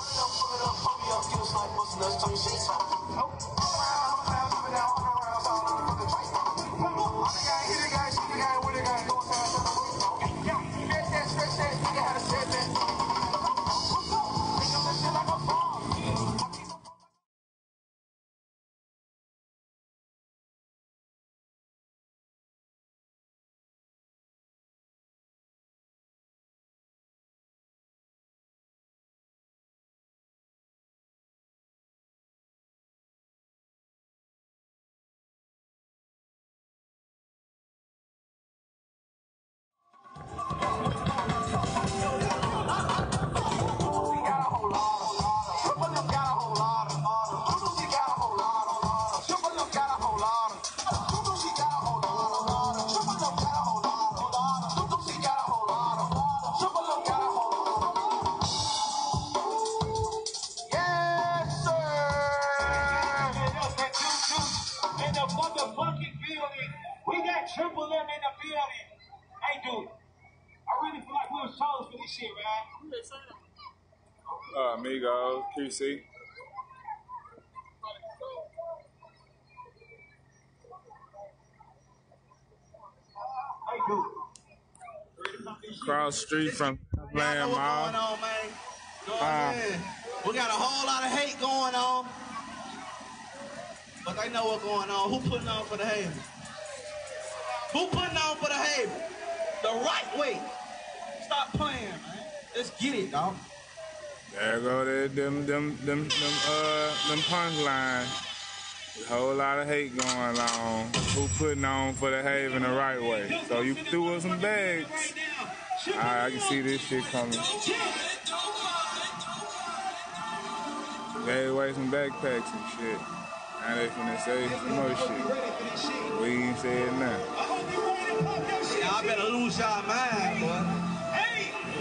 Put up, put up, put me up, feels like what's next to me. Really feel like we for this shit, man. Uh, Amigos, QC. Cross street from Y'all Land what's going on, man. Know what Uh, We got a whole lot of hate going on. But they know what's going on. Who putting on for the hate? Who putting on for the hate? The right way. Stop playing, man. Let's get it, dog. There go the, them, them, them, them, uh, them punchlines. A whole lot of hate going on. Who putting on for the Haven the right way? So you threw us some bags. I, I can see this shit coming. Gave away some backpacks and shit. Now they finna say some more shit. We ain't said nothing. Y'all better lose y'all mind, boy.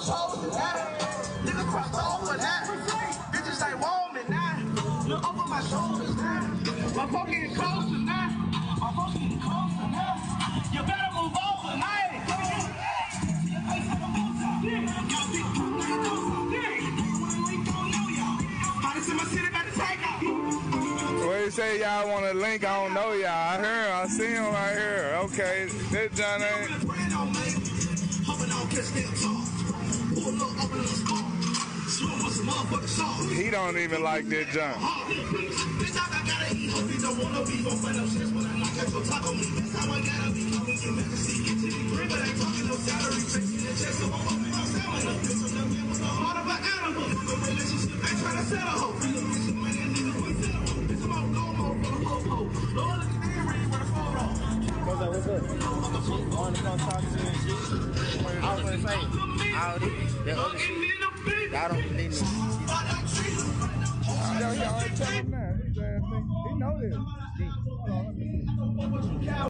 I'm the one. Nigga crossed over now. Bitches ain't want me now. Look over my shoulders now. My phone getting closer. My phone getting closer. You better move over now. What you say y'all want a link? I don't know y'all. I heard, I see him right here. Okay, that John ain't. He don't even like that John. What's up? What's up? To to? I was gonna say, all this, that other shit, y'all don't believe me. Y'all, y'all ain't tell him that. His ass think- He know this.